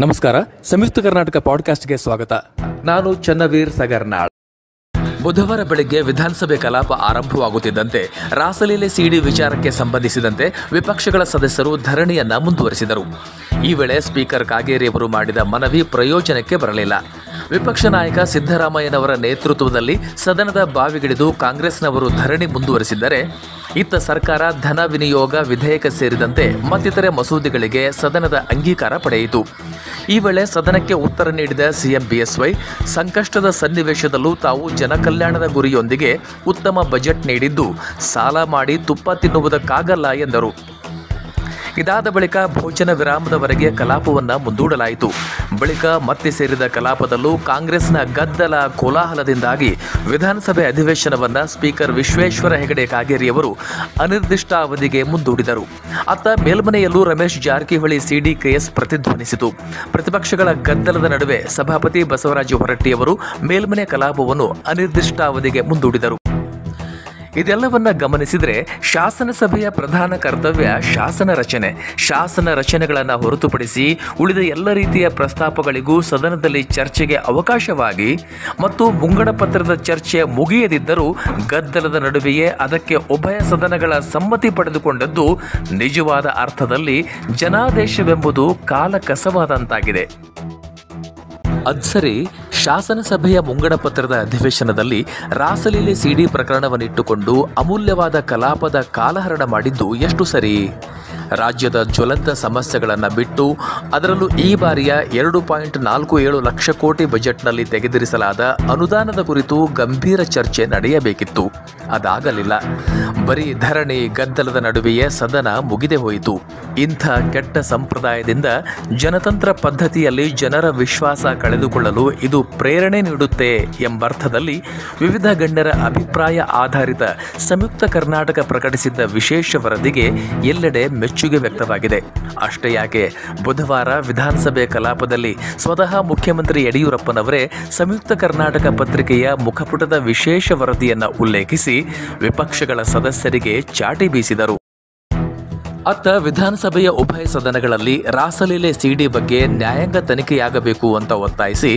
ನಮಸ್ಕಾರ, ಸಂಯುಕ್ತ ಕರ್ನಾಟಕ ಪಾಡ್ಕಾಸ್ಟ್ಗೆ ಸ್ವಾಗತ. ನಾನು ಚನ್ನವೀರ್ ಸಗರ್ನಾಳ್. ಬುಧವಾರ ಬೆಳಗ್ಗೆ ವಿಧಾನಸಭೆ ಕಲಾಪ ಆರಂಭವಾಗುತ್ತಿದ್ದಂತೆ, ರಾಸಲೀಲೆ ಸಿಡಿ ವಿಚಾರಕ್ಕೆ ಸಂಬಂಧಿಸಿದಂತೆ ವಿಪಕ್ಷಗಳ ಸದಸ್ಯರು ಧರಣಿಯನ್ನ ಮುಂದುವರಿಸಿದರು. ಈ ವೇಳೆ ಸ್ಪೀಕರ್ ಕಾಗೇರಿಯವರು ಮಾಡಿದ ಮನವಿ ಪ್ರಯೋಜನಕ್ಕೆ ಬರಲಿಲ್ಲ. ವಿಪಕ್ಷ ನಾಯಕ ಸಿದ್ದರಾಮಯ್ಯನವರ ನೇತೃತ್ವದಲ್ಲಿ ಸದನದ ಬಾವಿಗಿಳಿದು ಕಾಂಗ್ರೆಸ್ನವರು ಧರಣಿ ಮುಂದುವರೆಸಿದ್ದರೆ ಇತ್ತ ಸರ್ಕಾರ ಧನ ವಿನಿಯೋಗ ವಿಧೇಯಕ ಸೇರಿದಂತೆ ಮತ್ತಿತರೆ ಮಸೂದೆಗಳಿಗೆ ಸದನದ ಅಂಗೀಕಾರ ಪಡೆಯಿತು. ಈ ವೇಳೆ ಸದನಕ್ಕೆ ಉತ್ತರ ನೀಡಿದ ಸಿಎಂ ಬಿಎಸ್ವೈ, ಸಂಕಷ್ಟದ ಸನ್ನಿವೇಶದಲ್ಲೂ ತಾವು ಜನಕಲ್ಯಾಣದ ಗುರಿಯೊಂದಿಗೆ ಉತ್ತಮ ಬಜೆಟ್ ನೀಡಿದ್ದು, ಸಾಲ ಮಾಡಿ ತುಪ್ಪ ತಿನ್ನುವುದಕ್ಕಾಗಲ್ಲ ಎಂದರು. ಇದಾದ ಬಳಿಕ ಭೋಜನ ವಿರಾಮದವರೆಗೆ ಕಲಾಪವನ್ನು ಮುಂದೂಡಲಾಯಿತು. ಬಳಿಕ ಮತ್ತೆ ಸೇರಿದ ಕಲಾಪದಲ್ಲೂ ಕಾಂಗ್ರೆಸ್ನ ಗದ್ದಲ ಕೋಲಾಹಲದಿಂದಾಗಿ ವಿಧಾನಸಭೆ ಅಧಿವೇಶನವನ್ನು ಸ್ಪೀಕರ್ ವಿಶ್ವೇಶ್ವರ ಹೆಗಡೆ ಕಾಗೇರಿಯವರು ಅನಿರ್ದಿಷ್ಟ ಅವಧಿಗೆ ಮುಂದೂಡಿದರು. ಅತ್ತ ಮೇಲ್ಮನೆಯಲ್ಲೂ ರಮೇಶ್ ಜಾರಕಿಹೊಳಿ ಸಿಡಿ ಪ್ರತಿಧ್ವನಿಸಿತು. ಪ್ರತಿಪಕ್ಷಗಳ ಗದ್ದಲದ ನಡುವೆ ಸಭಾಪತಿ ಬಸವರಾಜ ಹೊರಟ್ಟಿಯವರು ಮೇಲ್ಮನೆ ಕಲಾಪವನ್ನು ಅನಿರ್ದಿಷ್ಟಾವಧಿಗೆ ಮುಂದೂಡಿದರು. ಇದೆಲ್ಲವನ್ನ ಗಮನಿಸಿದರೆ ಶಾಸನಸಭೆಯ ಪ್ರಧಾನ ಕರ್ತವ್ಯ ಶಾಸನ ರಚನೆ. ಶಾಸನ ರಚನೆಗಳನ್ನು ಹೊರತುಪಡಿಸಿ ಉಳಿದ ಎಲ್ಲ ರೀತಿಯ ಪ್ರಸ್ತಾಪಗಳಿಗೂ ಸದನದಲ್ಲಿ ಚರ್ಚೆಗೆ ಅವಕಾಶವಾಗಿ ಮತ್ತು ಮುಂಗಡ ಪತ್ರದ ಚರ್ಚೆ ಮುಗಿಯದಿದ್ದರೂ ಗದ್ದಲದ ನಡುವೆಯೇ ಅದಕ್ಕೆ ಉಭಯ ಸದನಗಳ ಸಮ್ಮತಿ ಪಡೆದುಕೊಂಡದ್ದು ನಿಜವಾದ ಅರ್ಥದಲ್ಲಿ ಜನಾದೇಶವೆಂಬುದು ಕಾಲಕಸವಾದಂತಾಗಿದೆ. ಅದ್ಸರಿ ಶಾಸನಸಭೆಯ ಮುಂಗಡ ಪತ್ರದ ಅಧಿವೇಶನದಲ್ಲಿ ರಾಸಲೀಲೆ ಸಿಡಿ ಪ್ರಕರಣವನ್ನಿಟ್ಟುಕೊಂಡು ಅಮೂಲ್ಯವಾದ ಕಲಾಪದ ಕಾಲಹರಣ ಮಾಡಿದ್ದು ಎಷ್ಟು ಸರಿ? ರಾಜ್ಯದ ಜ್ವಲಂತ ಸಮಸ್ಯೆಗಳನ್ನು ಬಿಟ್ಟು ಅದರಲ್ಲೂ ಈ ಬಾರಿಯ ಎರಡು ಪಾಯಿಂಟ್ ನಾಲ್ಕು ಏಳು ಲಕ್ಷ ಕೋಟಿ ಬಜೆಟ್ನಲ್ಲಿ ತೆಗೆದಿರಿಸಲಾದ ಅನುದಾನದ ಕುರಿತು ಗಂಭೀರ ಚರ್ಚೆ ನಡೆಯಬೇಕಿತ್ತು. ಅದಾಗಲಿಲ್ಲ. ಬರೀ ಧರಣಿ ಗದ್ದಲದ ನಡುವೆಯೇ ಸದನ ಮುಗಿದೇ ಹೋಯಿತು. ಇಂಥ ಕೆಟ್ಟ ಸಂಪ್ರದಾಯದಿಂದ ಜನತಂತ್ರ ಪದ್ಧತಿಯಲ್ಲಿ ಜನರ ವಿಶ್ವಾಸ ಕಳೆದುಕೊಳ್ಳಲು ಇದು ಪ್ರೇರಣೆ ನೀಡುತ್ತೆ ಎಂಬರ್ಥದಲ್ಲಿ ವಿವಿಧ ಗಣ್ಯರ ಅಭಿಪ್ರಾಯ ಆಧಾರಿತ ಸಂಯುಕ್ತ ಕರ್ನಾಟಕ ಪ್ರಕಟಿಸಿದ್ದ ವಿಶೇಷ ವರದಿಗೆ ಎಲ್ಲೆಡೆ ಮೆಚ್ಚುಗೆ ವ್ಯಕ್ತವಾಗಿದೆ. ಅಷ್ಟೇ ಯಾಕೆ, ಬುಧವಾರ ವಿಧಾನಸಭೆ ಕಲಾಪದಲ್ಲಿ ಸ್ವತಃ ಮುಖ್ಯಮಂತ್ರಿ ಯಡಿಯೂರಪ್ಪನವರೇ ಸಂಯುಕ್ತ ಕರ್ನಾಟಕ ಪತ್ರಿಕೆಯ ಮುಖಪುಟದ ವಿಶೇಷ ವರದಿಯನ್ನು ಉಲ್ಲೇಖಿಸಿ ವಿಪಕ್ಷಗಳ ಸದಸ್ಯರಿಗೆ ಚಾಟಿ ಬೀಸಿದರು. ಅತ್ತ ವಿಧಾನಸಭೆಯ ಉಭಯ ಸದನಗಳಲ್ಲಿ ರಾಸಲೀಲೆ ಸಿಡಿ ಬಗ್ಗೆ ನ್ಯಾಯಾಂಗ ತನಿಖೆಯಾಗಬೇಕು ಅಂತ ಒತ್ತಾಯಿಸಿ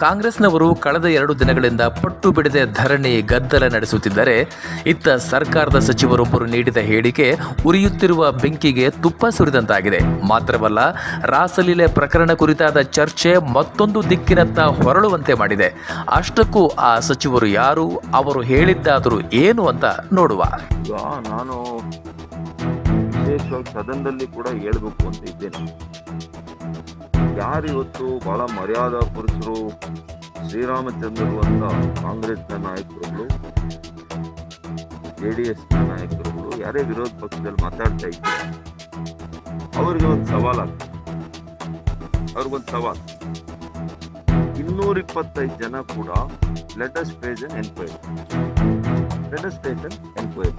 ಕಾಂಗ್ರೆಸ್ನವರು ಕಳೆದ ಎರಡು ದಿನಗಳಿಂದ ಪಟ್ಟು ಬಿಡದೆ ಧರಣಿ ಗದ್ದಲ ನಡೆಸುತ್ತಿದ್ದರೆ ಇತ್ತ ಸರ್ಕಾರದ ಸಚಿವರೊಬ್ಬರು ನೀಡಿದ ಹೇಳಿಕೆ ಉರಿಯುತ್ತಿರುವ ಬೆಂಕಿಗೆ ತುಪ್ಪ ಸುರಿದಂತಾಗಿದೆ. ಮಾತ್ರವಲ್ಲ, ರಾಸಲೀಲೆ ಪ್ರಕರಣ ಕುರಿತಾದ ಚರ್ಚೆ ಮತ್ತೊಂದು ದಿಕ್ಕಿನತ್ತ ಹೊರಳುವಂತೆ ಮಾಡಿದೆ. ಅಷ್ಟಕ್ಕೂ ಆ ಸಚಿವರು ಯಾರು, ಅವರು ಹೇಳಿದ್ದಾದರೂ ಏನು ಅಂತ ನೋಡುವ. ನಾನು ವಿಶೇಷವಾಗಿ ಸದನದಲ್ಲಿ ಕೂಡ ಹೇಳ್ಬೇಕು ಅಂತ ಇದ್ದೇನೆ. ಯಾರಿವತ್ತು ಬಹಳ ಮರ್ಯಾದಾ ಪುರುಷರು ಶ್ರೀರಾಮಚಂದ್ರರು ಅಂತ ಕಾಂಗ್ರೆಸ್ನ ನಾಯಕರುಗಳು, ಜೆ ಡಿ ಎಸ್ನ ನಾಯಕರುಗಳು ಯಾರೇ ವಿರೋಧ ಪಕ್ಷದಲ್ಲಿ ಮಾತಾಡ್ತಾ ಇದ್ದಾರೆ ಅವ್ರಿಗೆ ಒಂದು ಸವಾಲಾಗ್ತದೆ ಅವ್ರಿಗೊಂದು ಸವಾಲ್. ಇನ್ನೂರ ಇಪ್ಪತ್ತೈದು ಜನ ಕೂಡ latest page enquiry latest page enquiry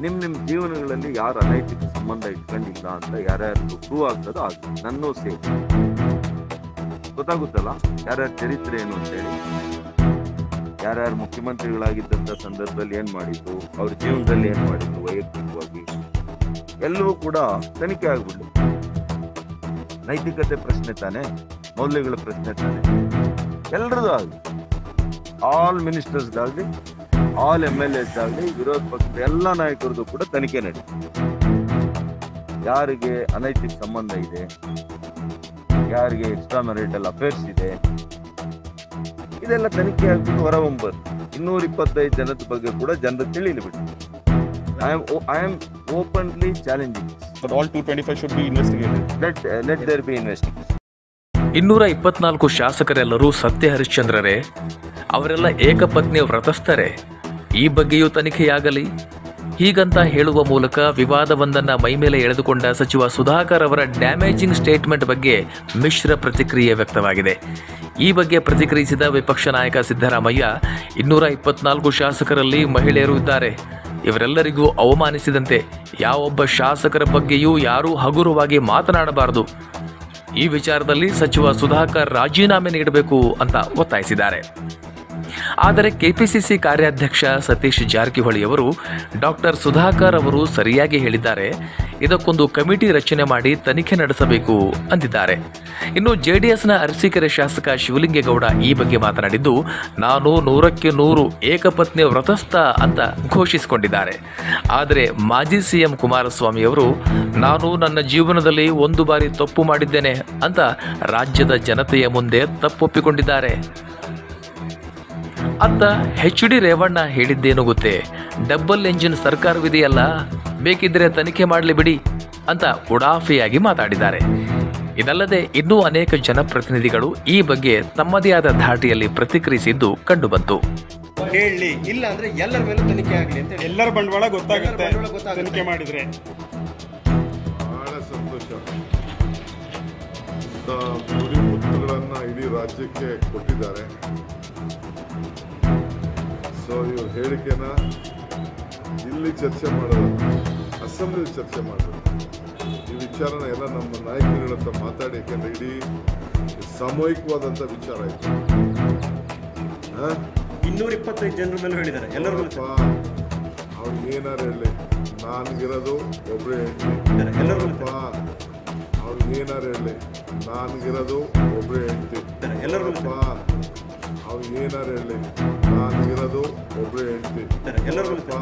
ನಿಮ್ ನಿಮ್ ಜೀವನಗಳಲ್ಲಿ ಯಾರು ಅನೈತಿಕ ಸಂಬಂಧ ಇಟ್ಕೊಂಡಿಲ್ಲ ಅಂತ ಯಾರ್ಯಾರು ಪ್ರೂವ್ ಆಗ್ತದೋ ಆಗ್ತದೆ ನನ್ನೂ ಸೇರಿ. ಗೊತ್ತಾಗುತ್ತಲ್ಲ? ಯಾರ್ಯಾರ ಚರಿತ್ರೆ ಏನು ಅಂತ ಹೇಳಿ. ಯಾರ್ಯಾರು ಮುಖ್ಯಮಂತ್ರಿಗಳಾಗಿದ್ದಂತ ಸಂದರ್ಭದಲ್ಲಿ ಏನ್ ಮಾಡಿದ್ದು? ಅವ್ರ ಜೀವನದಲ್ಲಿ ಏನ್ ಮಾಡಿದ್ದು ವೈಯಕ್ತಿಕವಾಗಿ? ಎಲ್ಲವೂ ಕೂಡ ತನಿಖೆ ಆಗ್ಬಿಡ್ಲಿ ನೈತಿಕತೆ ಪ್ರಶ್ನೆ ತಾನೆ? ಮೌಲ್ಯಗಳ ಪ್ರಶ್ನೆ ತಾನೆ? ಎಲ್ರದ್ದು ಆಗಲಿ ಆಲ್ ಮಿನಿಸ್ಟರ್ಸ್ಗಾಗ್ಲಿ ಆಲ್ ಎಂ ಎಲ್ ಎಸ್ ಆಗಲಿ ವಿರೋಧ ಪಕ್ಷದ ಎಲ್ಲ ನಾಯಕರದ್ದು ಕೂಡ ತನಿಖೆ ನಡೆಯುತ್ತೆ ಯಾರಿಗೆ ಅನೈತಿಕ ಸಂಬಂಧ ಇದೆ ಯಾರಿಗೆ ಎಕ್ಸ್ಟ್ರಾ ಮೆರಿಟಲ್ ಅಫೇರ್ಸ್ ಇದೆ ಇದೆಲ್ಲ ತನಿಖೆ ಆಗ್ಬಿಟ್ಟು ಹೊರಹೊಂಬರು ಇನ್ನೂರ ಇಪ್ಪತ್ತೈದು ಜನದ ಬಗ್ಗೆ ಕೂಡ ಜನರು ತಿಳಿಲಿ ಬಿಟ್ಟು I am I am openly challenging all 225 should be investigated. let there be investigation ಇನ್ನೂರ ಇಪ್ಪತ್ನಾಲ್ಕು ಶಾಸಕರೆಲ್ಲರೂ ಸತ್ಯ ಹರಿಶ್ಚಂದ್ರರೇ ಅವರೆಲ್ಲ ಏಕಪತ್ನಿ ವ್ರತಸ್ಥರೇ. ಈ ಬಗ್ಗೆಯೂ ತನಿಖೆಯಾಗಲಿ. ಹೀಗಂತ ಹೇಳುವ ಮೂಲಕ ವಿವಾದವೊಂದನ್ನು ಮೈಮೇಲೆ ಎಳೆದುಕೊಂಡ ಸಚಿವ ಸುಧಾಕರ್ ಅವರ ಡ್ಯಾಮೇಜಿಂಗ್ ಸ್ಟೇಟ್ಮೆಂಟ್ ಬಗ್ಗೆ ಮಿಶ್ರ ಪ್ರತಿಕ್ರಿಯೆ ವ್ಯಕ್ತವಾಗಿದೆ. ಈ ಬಗ್ಗೆ ಪ್ರತಿಕ್ರಿಯಿಸಿದ ವಿಪಕ್ಷ ನಾಯಕ ಸಿದ್ದರಾಮಯ್ಯ, ಇನ್ನೂರ ಇಪ್ಪತ್ನಾಲ್ಕು ಶಾಸಕರಲ್ಲಿ ಮಹಿಳೆಯರು ಇದ್ದಾರೆ. ಇವರೆಲ್ಲರಿಗೂ ಅವಮಾನಿಸಿದಂತೆ ಯಾವೊಬ್ಬ ಶಾಸಕರ ಬಗ್ಗೆಯೂ ಯಾರೂ ಹಗುರವಾಗಿ ಮಾತನಾಡಬಾರದು. ಈ ವಿಚಾರದಲ್ಲಿ ಸಚಿವ ಸುಧಾಕರ್ ರಾಜೀನಾಮೆ ನೀಡಬೇಕು ಅಂತ ಒತ್ತಾಯಿಸಿದ್ದಾರೆ. ಆದರೆ ಕೆಪಿಸಿಸಿ ಕಾರ್ಯಾಧ್ಯಕ್ಷ ಸತೀಶ್ ಜಾರಕಿಹೊಳಿ ಅವರು ಡಾಕ್ಟರ್ ಸುಧಾಕರ್ ಅವರು ಸರಿಯಾಗಿ ಹೇಳಿದ್ದಾರೆ. ಇದಕ್ಕೊಂದು ಕಮಿಟಿ ರಚನೆ ಮಾಡಿ ತನಿಖೆ ನಡೆಸಬೇಕು ಅಂದಿದ್ದಾರೆ. ಇನ್ನು ಜೆಡಿಎಸ್ನ ಅರಸೀಕೆರೆ ಶಾಸಕ ಶಿವಲಿಂಗೇಗೌಡ ಈ ಬಗ್ಗೆ ಮಾತನಾಡಿದ್ದು, ನಾನು ನೂರಕ್ಕೆ ನೂರು ಏಕಪತ್ನಿ ವ್ರತಸ್ಥ ಅಂತ ಘೋಷಿಸಿಕೊಂಡಿದ್ದಾರೆ. ಆದರೆ ಮಾಜಿ ಸಿಎಂ ಕುಮಾರಸ್ವಾಮಿ ಅವರು, ನಾನು ನನ್ನ ಜೀವನದಲ್ಲಿ ಒಂದು ಬಾರಿ ತಪ್ಪು ಮಾಡಿದ್ದೇನೆ ಅಂತ ರಾಜ್ಯದ ಜನತೆಯ ಮುಂದೆ ತಪ್ಪೊಪ್ಪಿಕೊಂಡಿದ್ದಾರೆ. ಅತ್ತ ಹೆಚ್ ಡಿ ರೇವಣ್ಣ ಹೇಳಿದ್ದೇನು ಗೊತ್ತೇ? ಡಬ್ಬಲ್ ಎಂಜಿನ್ ಸರ್ಕಾರವಿದೆಯಲ್ಲ ಬೇಕಿದ್ರೆ ತನಿಖೆ ಮಾಡಲಿ ಬಿಡಿ ಅಂತ ಉಡಾಫಿಯಾಗಿ ಮಾತಾಡಿದ್ದಾರೆ. ಇದಲ್ಲದೆ ಇನ್ನೂ ಅನೇಕ ಜನಪ್ರತಿನಿಧಿಗಳು ಈ ಬಗ್ಗೆ ತಮ್ಮದೇ ಆದ ಧಾಟಿಯಲ್ಲಿ ಪ್ರತಿಕ್ರಿಯಿಸಿದ್ದು ಕಂಡುಬಂತು. ಹೇಳಿ ಇಲ್ಲ ಅಂದ್ರೆ ಎಲ್ಲರ ಮೇಲೂ ತನಿಖೆ ಆಗಲಿ ಅಂತ ಎಲ್ಲರ ಬಂಡವಾಳ ಗೊತ್ತಾಗುತ್ತೆ. ಎಲ್ಲರ ಬಂಡವಾಳ ಗೊತ್ತಾಗುತ್ತೆ. ತನಿಖೆ ಮಾಡಿದ್ರೆ. ಬಹಳ ಸಂತೋಷ. ರಾಜ್ಯಕ್ಕೆ ಕೊಟ್ಟಿದ್ದಾರೆ. ಸೊ ಇವ್ರ ಹೇಳಿಕೆನ ಇಲ್ಲಿ ಚರ್ಚೆ ಮಾಡೋದು ಅಸೆಂಬ್ಲಿ ಚರ್ಚೆ ಮಾಡೋದು ಈ ವಿಚಾರನ ಎಲ್ಲ ನಮ್ಮ ನಾಯಕರುಗಳ ಹತ್ರ ಮಾತಾಡಿ ಯಾಕಂದ್ರೆ ಇಡೀ ಸಾಮೂಹಿಕವಾದಂಥ ವಿಚಾರ ಇತ್ತು ಇನ್ನೂರ ಇಪ್ಪತ್ತೈದು ಜನರ ಮೇಲೆ ಹೇಳಿದ್ದಾರೆ. ಎಲ್ಲರೂ ಅವ್ರಿಗೆ ಏನಾರು ಹೇಳಿ. ಇರೋದು ಒಬ್ಬರೇ ಹೇಳಿ ಎಲ್ಲರ ಮೇಲೂ ಅವ್ರಿಗೆ ಏನಾರು ಹೇಳಿ ನಾನ್ಗಿರೋದು ಒಬ್ಬರೇ ಹೆಂಡತಿ. ಹೇಳಿದ್ದಾರೆ ಎಲ್ಲರ ಮೇಲೂ ಅವ್ರಿಗೆ ಏನಾರು ಹೇಳಿ ನಾನ್ಗಿರೋದು ಒಬ್ಬರೇ ಹೆಂಡತಿ. ಎಲ್ಲರ ಮೇಲೂ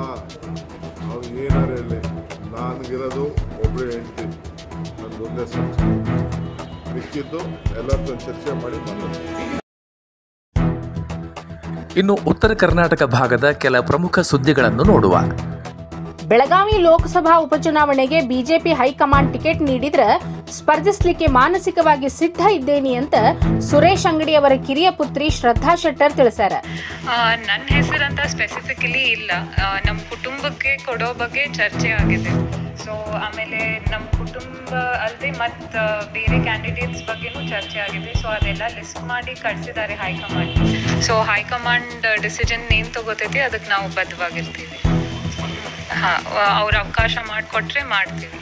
ಅವ್ರಿಗೆ ಏನಾರು ಹೇಳಿ ನಾನ್ಗಿರೋದು ಒಬ್ಬರೇ ಹೆಂಡತಿ. ನಂದೊಂದೇ ಸಂಸ್ಥೆ ಮಿಕ್ಕಿದ್ದು ಎಲ್ಲರ ಚರ್ಚೆ ಮಾಡಿ ಇನ್ನು ಉತ್ತರ ಕರ್ನಾಟಕ ಭಾಗದ ಕೆಲ ಪ್ರಮುಖ ಸುದ್ದಿಗಳನ್ನು ನೋಡುವ. ಬೆಳಗಾವಿ ಲೋಕಸಭಾ ಉಪಚುನಾವಣೆಗೆ ಬಿಜೆಪಿ ಹೈಕಮಾಂಡ್ ಟಿಕೆಟ್ ನೀಡಿದ್ರೆ ಸ್ಪರ್ಧಿಸಲಿಕ್ಕೆ ಮಾನಸಿಕವಾಗಿ ಸಿದ್ಧ ಇದ್ದೇನೆ ಅಂತ ಸುರೇಶ್ ಅಂಗಡಿ ಅವರ ಕಿರಿಯ ಪುತ್ರಿ ಶ್ರದ್ಧಾ ಶೆಟ್ಟರ್ ತಿಳಿಸ್ಯಾರ. ನನ್ನ ಹೆಸರಂತ ಸ್ಪೆಸಿಫಿಕಲಿ ಇಲ್ಲ. ನಮ್ಮ ಕುಟುಂಬಕ್ಕೆ ಕೊಡೋ ಬಗ್ಗೆ ಚರ್ಚೆ ಆಗಿದೆ. ಸೊ ಆಮೇಲೆ ನಮ್ಮ ಕುಟುಂಬ ಅಲ್ಲದೆ ಮತ್ತೆ ಬೇರೆ ಕ್ಯಾಂಡಿಡೇಟ್ಸ್ ಬಗ್ಗೆನೂ ಚರ್ಚೆ ಆಗಿದೆ. ಸೊ ಅದೆಲ್ಲ ಲಿಸ್ಟ್ ಮಾಡಿ ಕಳಿಸಿದ್ದಾರೆ ಹೈಕಮಾಂಡ್. ಸೊ ಹೈಕಮಾಂಡ್ ಡಿಸಿಷನ್ ಏನು ತಗೋತೈತಿ ಅದಕ್ಕೆ ನಾವು ಬದ್ಧವಾಗಿರ್ತೀವಿ. ಹಾಂ ಅವ್ರ ಅವಕಾಶ ಮಾಡಿಕೊಟ್ರೆ ಮಾಡ್ತೀವಿ.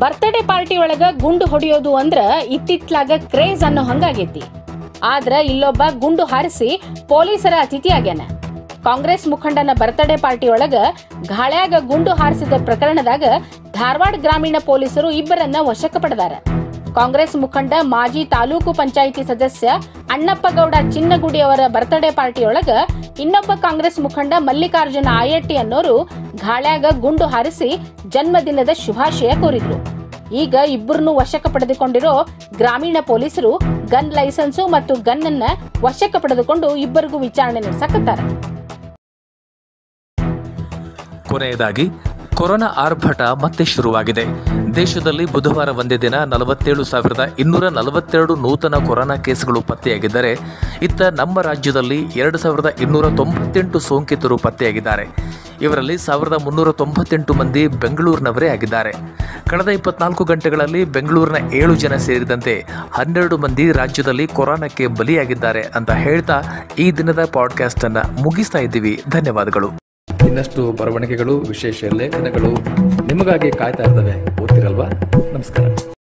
ಬರ್ತ್ಡೇ ಪಾರ್ಟಿ ಒಳಗ ಗುಂಡು ಹೊಡೆಯೋದು ಅಂದ್ರ ಇತ್ತಿತ್ಲಾಗ ಕ್ರೇಜ್ ಅನ್ನೋ ಹಂಗಾಗೈತಿ. ಆದ್ರ ಇಲ್ಲೊಬ್ಬ ಗುಂಡು ಹಾರಿಸಿ ಪೊಲೀಸರ ಅತಿಥಿ ಆಗ್ಯಾನ. ಕಾಂಗ್ರೆಸ್ ಮುಖಂಡನ ಬರ್ತ್ಡೇ ಪಾರ್ಟಿ ಒಳಗ ಗಾಳ್ಯಾಗ ಗುಂಡು ಹಾರಿಸಿದ ಪ್ರಕರಣದಾಗ ಧಾರವಾಡ ಗ್ರಾಮೀಣ ಪೊಲೀಸರು ಇಬ್ಬರನ್ನ ವಶಕ್ಕೆ ಪಡೆದಾರ. ಕಾಂಗ್ರೆಸ್ ಮುಖಂಡ ಮಾಜಿ ತಾಲೂಕು ಪಂಚಾಯಿತಿ ಸದಸ್ಯ ಅಣ್ಣಪ್ಪಗೌಡ ಚಿನ್ನಗುಡಿ ಅವರ ಬರ್ತ್ಡೇ ಪಾರ್ಟಿಯೊಳಗ ಇನ್ನೊಬ್ಬ ಕಾಂಗ್ರೆಸ್ ಮುಖಂಡ ಮಲ್ಲಿಕಾರ್ಜುನ ಆಯಟ್ಟಿ ಅನ್ನೋರು ಗಾಳ್ಯಾಗ ಗುಂಡು ಹಾರಿಸಿ ಜನ್ಮದಿನದ ಶುಭಾಶಯ ಕೋರಿದ್ರು. ಈಗ ಇಬ್ಬರನ್ನು ವಶಕ್ಕೆ ಪಡೆದುಕೊಂಡಿರೋ ಗ್ರಾಮೀಣ ಪೊಲೀಸರು ಗನ್ ಲೈಸೆನ್ಸು ಮತ್ತು ಗನ್ ಅನ್ನ ವಶಕ್ಕೆ ಪಡೆದುಕೊಂಡು ಇಬ್ಬರಿಗೂ ವಿಚಾರಣೆ ನಡೆಸಕತ್ತಾರೆ. ಕೊನೆಯದಾಗಿ ಕೊರೋನಾ ಆರ್ಭಟ ಮತ್ತೆ ಶುರುವಾಗಿದೆ. ದೇಶದಲ್ಲಿ ಬುಧವಾರ ಒಂದೇ ದಿನ ನಲವತ್ತೇಳು ಸಾವಿರದ ಇನ್ನೂರ ನಲವತ್ತೆರಡು ನೂತನ ಕೊರೋನಾ ಕೇಸ್ಗಳು ಪತ್ತೆಯಾಗಿದ್ದರೆ. ಇತ್ತ ನಮ್ಮ ರಾಜ್ಯದಲ್ಲಿ ಎರಡು ಸಾವಿರದ ಇನ್ನೂರ ತೊಂಬತ್ತೆಂಟು ಸೋಂಕಿತರು ಪತ್ತೆಯಾಗಿದ್ದಾರೆ. ಇವರಲ್ಲಿ ಸಾವಿರದ ಮುನ್ನೂರ ತೊಂಬತ್ತೆಂಟು ಮಂದಿ ಬೆಂಗಳೂರಿನವರೇ ಆಗಿದ್ದಾರೆ. ಕಳೆದ ಇಪ್ಪತ್ನಾಲ್ಕು ಗಂಟೆಗಳಲ್ಲಿ ಬೆಂಗಳೂರಿನ ಏಳು ಜನ ಸೇರಿದಂತೆ ಹನ್ನೆರಡು ಮಂದಿ ರಾಜ್ಯದಲ್ಲಿ ಕೊರೋನಾಕ್ಕೆ ಬಲಿಯಾಗಿದ್ದಾರೆ ಅಂತ ಹೇಳ್ತಾ ಈ ದಿನದ ಪಾಡ್ಕಾಸ್ಟನ್ನು ಮುಗಿಸ್ತಾ ಇದ್ದೀವಿ. ಧನ್ಯವಾದಗಳು. ಇನ್ನಷ್ಟು ಬರವಣಿಗೆಗಳು ವಿಶೇಷ ಲೇಖನಗಳು ನಿಮಗಾಗಿ ಕಾಯ್ತಾ ಇರ್ತವೆ. ಓದ್ತಿರಲ್ವಾ? ನಮಸ್ಕಾರ.